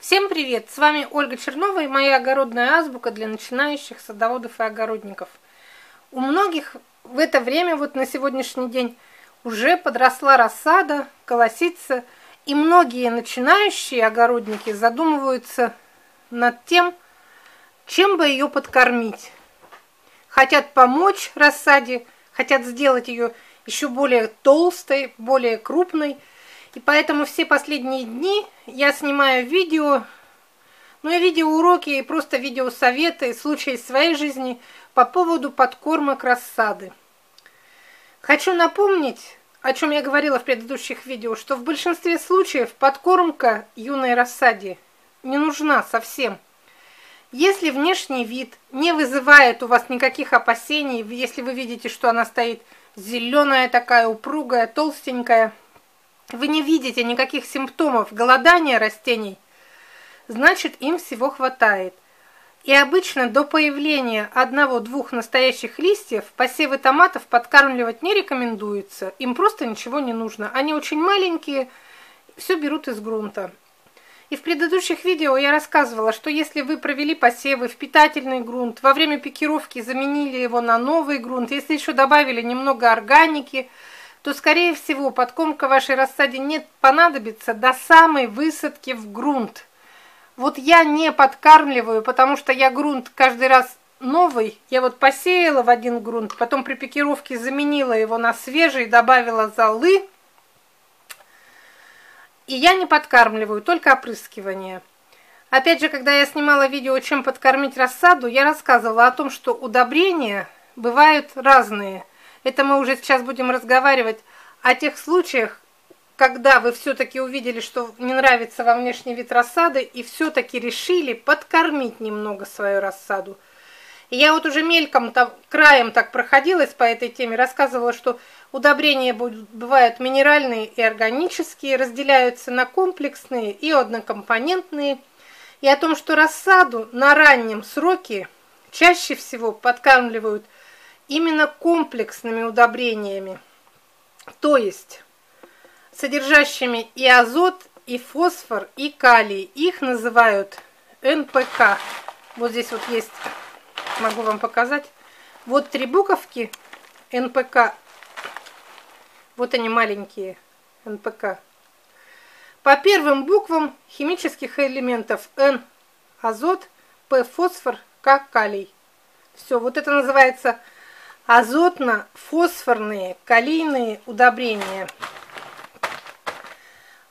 Всем привет! С вами Ольга Чернова и моя огородная азбука для начинающих садоводов и огородников. У многих в это время, вот на сегодняшний день, уже подросла рассада, колосится, и многие начинающие огородники задумываются над тем, чем бы ее подкормить. Хотят помочь рассаде, хотят сделать ее еще более толстой, более крупной – и поэтому все последние дни я снимаю видео, ну и видеоуроки, и просто видеосоветы, случаи своей жизни по поводу подкормок рассады. Хочу напомнить, о чем я говорила в предыдущих видео, что в большинстве случаев подкормка юной рассаде не нужна совсем. Если внешний вид не вызывает у вас никаких опасений, если вы видите, что она стоит зеленая такая, упругая, толстенькая – вы не видите никаких симптомов голодания растений, значит им всего хватает. И обычно до появления одного-двух настоящих листьев посевы томатов подкармливать не рекомендуется. Им просто ничего не нужно. Они очень маленькие, все берут из грунта. И в предыдущих видео я рассказывала, что если вы провели посевы в питательный грунт, во время пикировки заменили его на новый грунт, если еще добавили немного органики – то, скорее всего, подкормка вашей рассаде не понадобится до самой высадки в грунт. Вот я не подкармливаю, потому что я грунт каждый раз новый. Я вот посеяла в один грунт, потом при пикировке заменила его на свежий, добавила золы. И я не подкармливаю, только опрыскивание. Опять же, когда я снимала видео, чем подкормить рассаду, я рассказывала о том, что удобрения бывают разные – это мы уже сейчас будем разговаривать о тех случаях, когда вы все-таки увидели, что не нравится вам внешний вид рассады, и все-таки решили подкормить немного свою рассаду. Я вот уже мельком, там, краем так проходилась по этой теме, рассказывала, что удобрения бывают минеральные и органические, разделяются на комплексные и однокомпонентные, и о том, что рассаду на раннем сроке чаще всего подкармливают – именно комплексными удобрениями, то есть содержащими и азот, и фосфор, и калий. Их называют НПК. Вот здесь вот есть, могу вам показать. Вот три буковки НПК. Вот они маленькие НПК. По первым буквам химических элементов Н – азот, П – фосфор, К – калий. Все, вот это называется азотно-фосфорные калийные удобрения.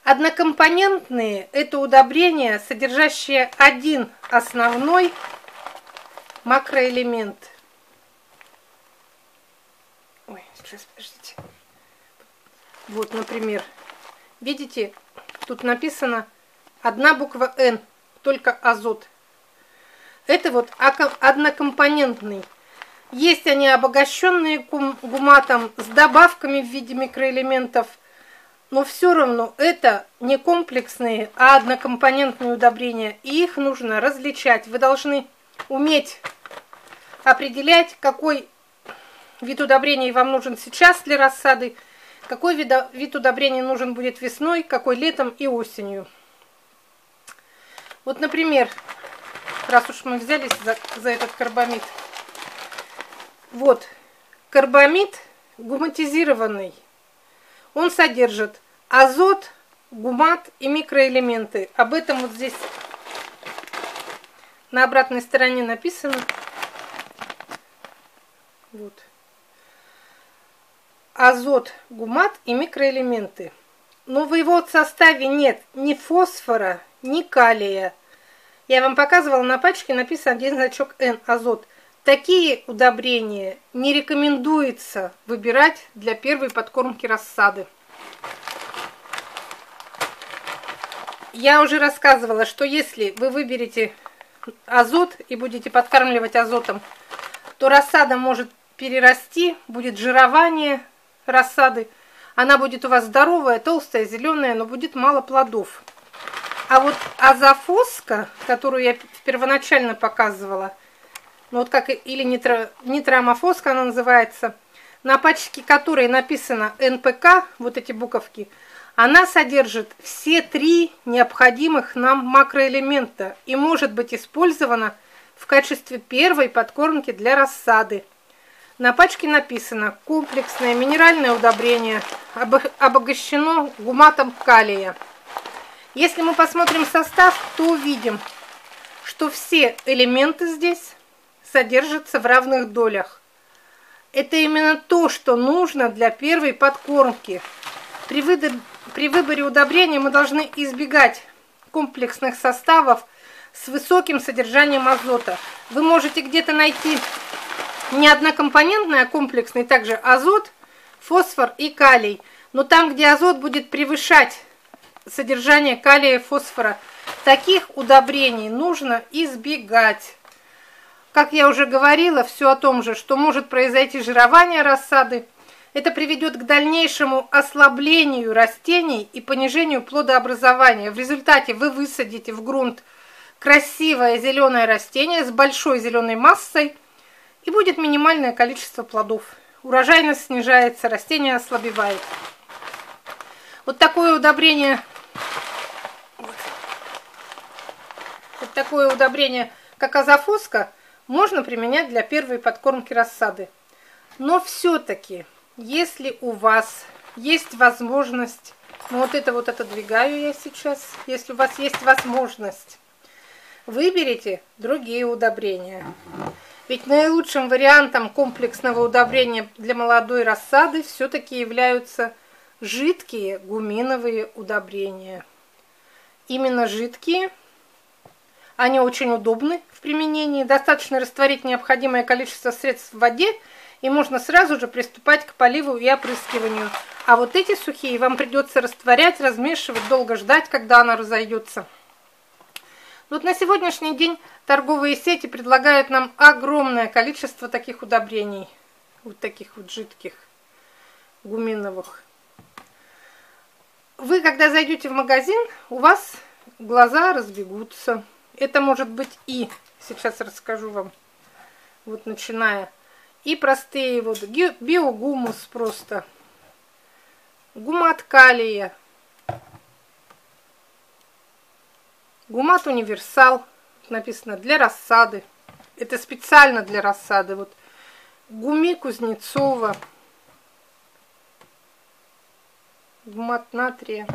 Однокомпонентные – это удобрения, содержащие один основной макроэлемент. Ой, сейчас, подождите. Вот, например, видите, тут написано одна буква «Н», только азот. Это вот однокомпонентный есть они обогащенные гуматом с добавками в виде микроэлементов, но все равно это не комплексные, а однокомпонентные удобрения, и их нужно различать. Вы должны уметь определять, какой вид удобрений вам нужен сейчас для рассады, какой вид, удобрений нужен будет весной, какой летом и осенью. Вот, например, раз уж мы взялись за, за этот карбамид – вот, карбамид гуматизированный. Он содержит азот, гумат и микроэлементы. Об этом вот здесь на обратной стороне написано. Вот. Азот, гумат и микроэлементы. Но в его составе нет ни фосфора, ни калия. Я вам показывала на пачке написан один значок N, азот – Такие удобрения не рекомендуется выбирать для первой подкормки рассады. Я уже рассказывала, что если вы выберете азот и будете подкармливать азотом, то рассада может перерасти, будет жирование рассады. Она будет у вас здоровая, толстая, зеленая, но будет мало плодов. А вот азофоска, которую я первоначально показывала – ну вот как или нитро, нитроамофоска она называется, на пачке которой написано НПК, вот эти буковки, Она содержит все три необходимых нам макроэлемента и может быть использована в качестве первой подкормки для рассады. На пачке написано «Комплексное минеральное удобрение, обогащено гуматом калия». Если мы посмотрим состав, то увидим, что все элементы здесь содержатся в равных долях. Это именно то, что нужно для первой подкормки. При, выдо... При выборе удобрения мы должны избегать комплексных составов с высоким содержанием азота. Вы можете где-то найти не однокомпонентный, а комплексный также азот, фосфор и калий. Но там, где азот будет превышать содержание калия и фосфора, таких удобрений нужно избегать. Как я уже говорила, все о том же, что может произойти жирование рассады. Это приведет к дальнейшему ослаблению растений и понижению плодообразования. В результате вы высадите в грунт красивое зеленое растение с большой зеленой массой – и будет минимальное количество плодов. Урожайность снижается, растение ослабевает. Вот такое удобрение, вот такое удобрение, как азофоска, можно применять для первой подкормки рассады. Но все-таки, если у вас есть возможность, ну вот это вот отодвигаю я сейчас, если у вас есть возможность, выберите другие удобрения. Ведь наилучшим вариантом комплексного удобрения для молодой рассады все-таки являются жидкие гуминовые удобрения. Именно жидкие, они очень удобны в применении, достаточно растворить необходимое количество средств в воде, и можно сразу же приступать к поливу и опрыскиванию. А вот эти сухие вам придется растворять, размешивать, долго ждать, когда она разойдется. Вот на сегодняшний день торговые сети предлагают нам огромное количество таких удобрений, вот таких вот жидких, гуминовых. Вы, когда зайдете в магазин, у вас глаза разбегутся. Это может быть и, сейчас расскажу вам, вот начиная, и простые вот биогумус просто, гумат калия, Гумат универсал, написано для рассады. Это специально для рассады. Вот гуми Кузнецова. Гумат натрия.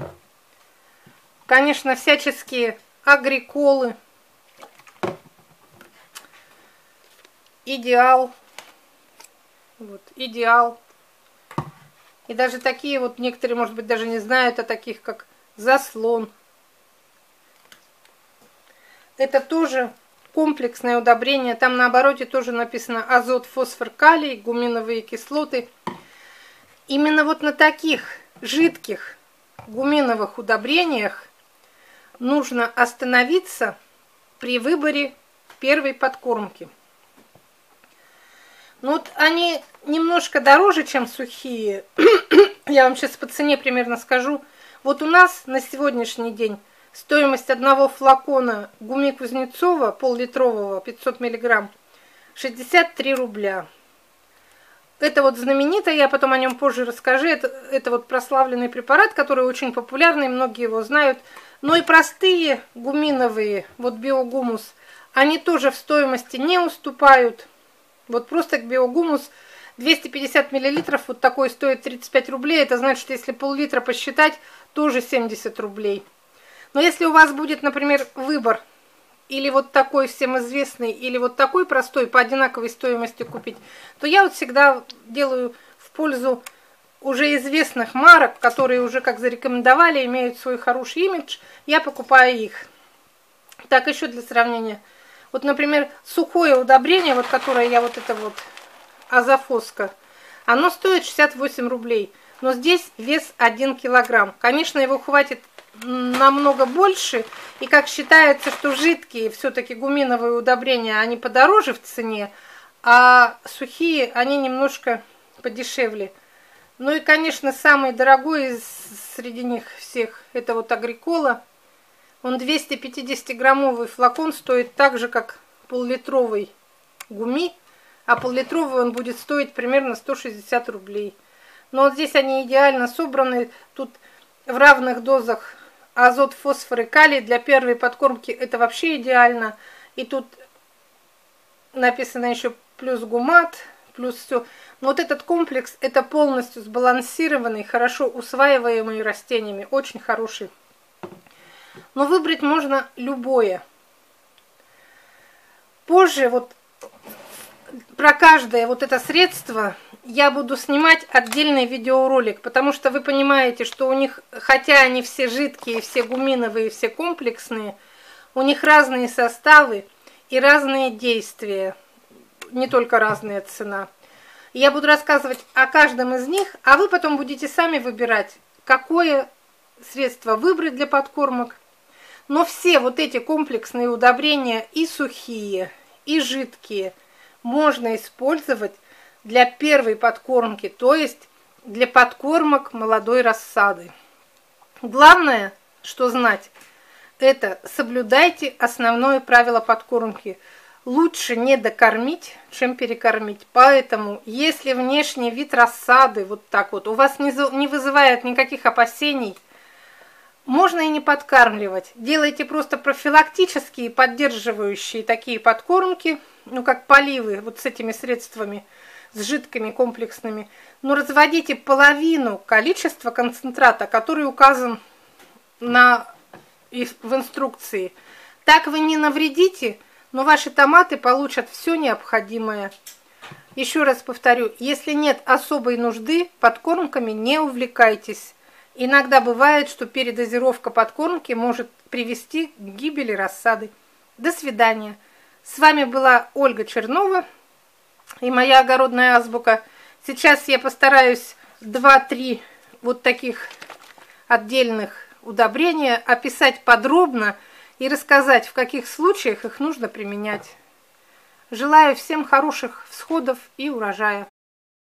Конечно, всяческие агриколы. Идеал. Вот, идеал. И даже такие вот, некоторые, может быть, даже не знают о таких, как заслон. Это тоже комплексное удобрение. Там на обороте тоже написано азот, фосфор, калий, гуминовые кислоты. Именно вот на таких жидких гуминовых удобрениях нужно остановиться при выборе первой подкормки. Ну вот они немножко дороже, чем сухие. Я вам сейчас по цене примерно скажу. Вот у нас на сегодняшний день Стоимость одного флакона гуми Кузнецова, пол-литрового, 500 миллиграмм, 63 рубля. Это вот знаменитое, я потом о нем позже расскажу. Это, это вот прославленный препарат, который очень популярный, многие его знают. Но и простые гуминовые, вот биогумус, они тоже в стоимости не уступают. Вот просто биогумус 250 миллилитров, вот такой стоит 35 рублей. Это значит, если пол-литра посчитать, тоже 70 рублей. Но если у вас будет, например, выбор или вот такой всем известный, или вот такой простой по одинаковой стоимости купить, то я вот всегда делаю в пользу уже известных марок, которые уже как зарекомендовали, имеют свой хороший имидж, я покупаю их. Так, еще для сравнения. Вот, например, сухое удобрение, вот которое я вот это вот, азофоска, оно стоит 68 рублей. Но здесь вес 1 килограмм. Конечно, его хватит намного больше. И как считается, что жидкие все-таки гуминовые удобрения, они подороже в цене, а сухие, они немножко подешевле. Ну и, конечно, самый дорогой из, среди них всех, это вот агрикола. Он 250-граммовый флакон стоит так же, как пол-литровый гуми, а пол-литровый он будет стоить примерно 160 рублей. Но вот здесь они идеально собраны, тут в равных дозах азот, фосфор и калий для первой подкормки это вообще идеально. И тут написано еще плюс гумат, плюс все. Но вот этот комплекс, это полностью сбалансированный, хорошо усваиваемый растениями, очень хороший. Но выбрать можно любое. Позже вот про каждое вот это средство я буду снимать отдельный видеоролик, потому что вы понимаете, что у них, хотя они все жидкие, все гуминовые, все комплексные, у них разные составы и разные действия, не только разная цена. Я буду рассказывать о каждом из них, а вы потом будете сами выбирать, какое средство выбрать для подкормок. Но все вот эти комплексные удобрения и сухие, и жидкие можно использовать для первой подкормки, то есть для подкормок молодой рассады. Главное, что знать, это соблюдайте основное правило подкормки. Лучше не докормить, чем перекормить. Поэтому, если внешний вид рассады вот так вот у вас не, вызывает никаких опасений, можно и не подкармливать. Делайте просто профилактические, поддерживающие такие подкормки, ну как поливы вот с этими средствами – с жидкими комплексными, но разводите половину количества концентрата, который указан на, в инструкции. Так вы не навредите, но ваши томаты получат все необходимое. Еще раз повторю, если нет особой нужды, подкормками не увлекайтесь. Иногда бывает, что передозировка подкормки может привести к гибели рассады. До свидания. С вами была Ольга Чернова и моя огородная азбука. Сейчас я постараюсь 2-3 вот таких отдельных удобрения описать подробно и рассказать, в каких случаях их нужно применять. Желаю всем хороших всходов и урожая.